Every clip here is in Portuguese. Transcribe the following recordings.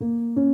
Música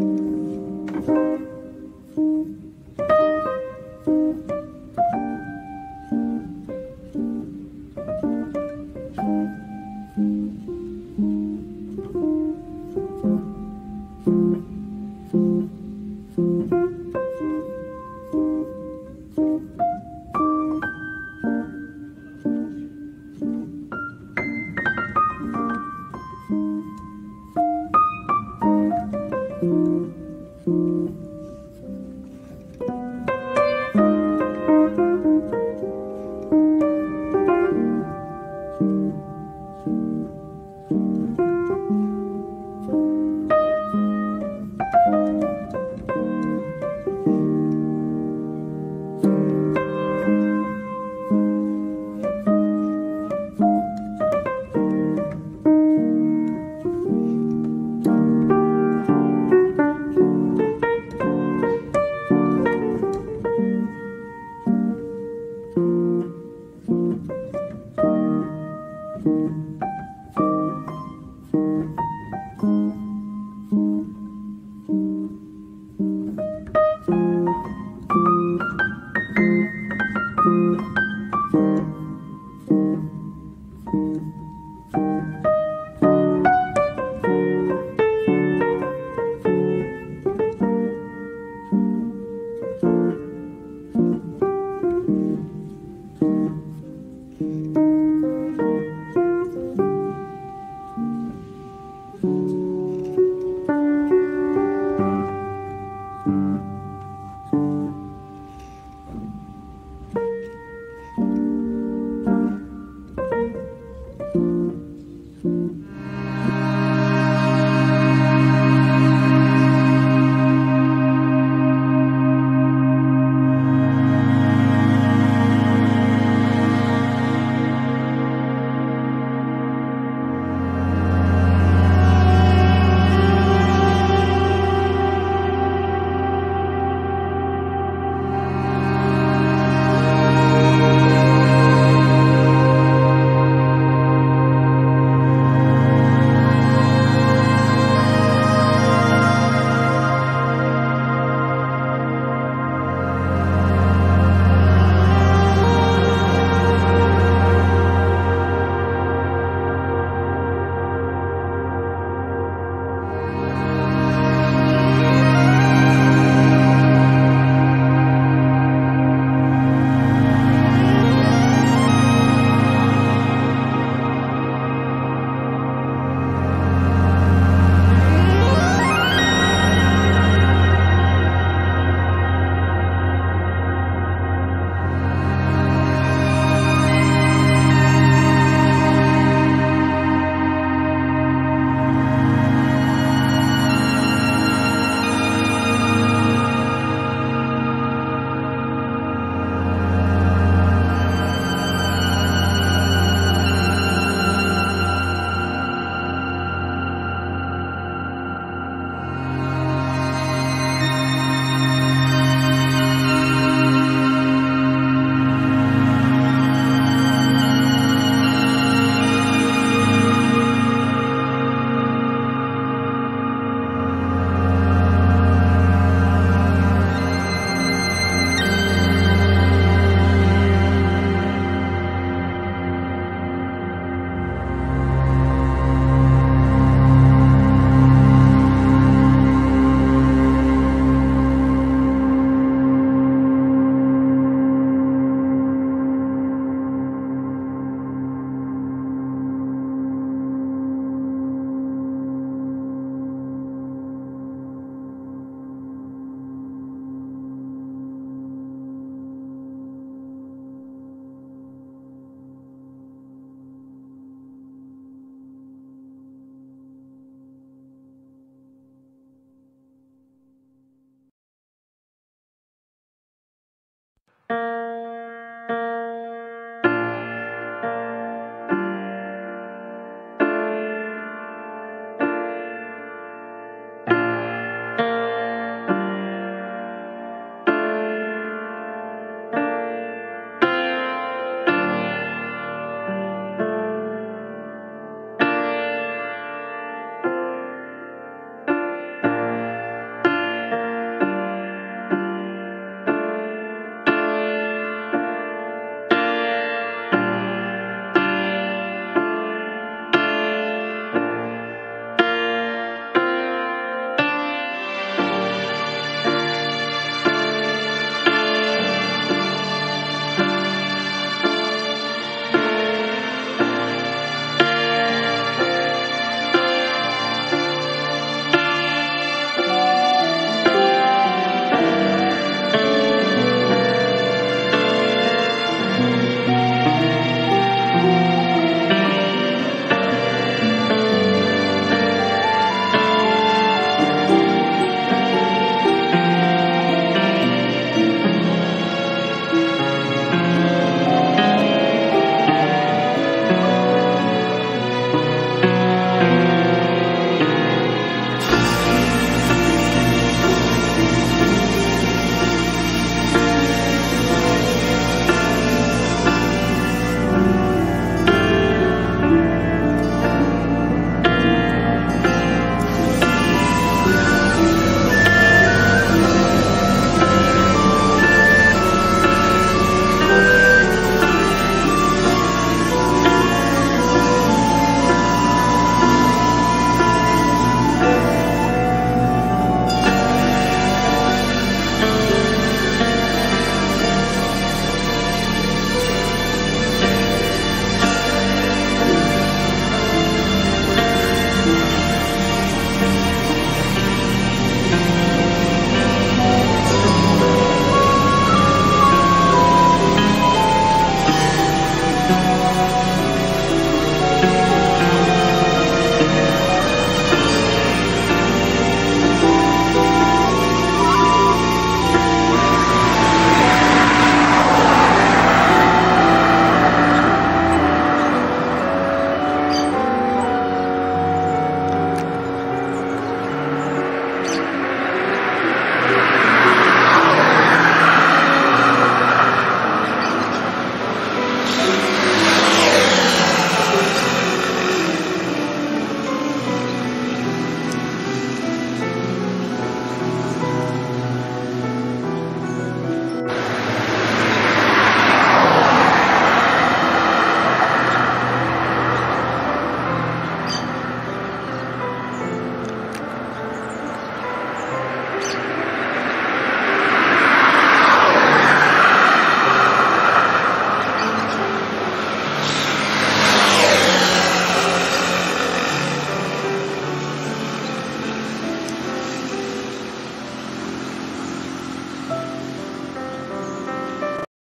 Música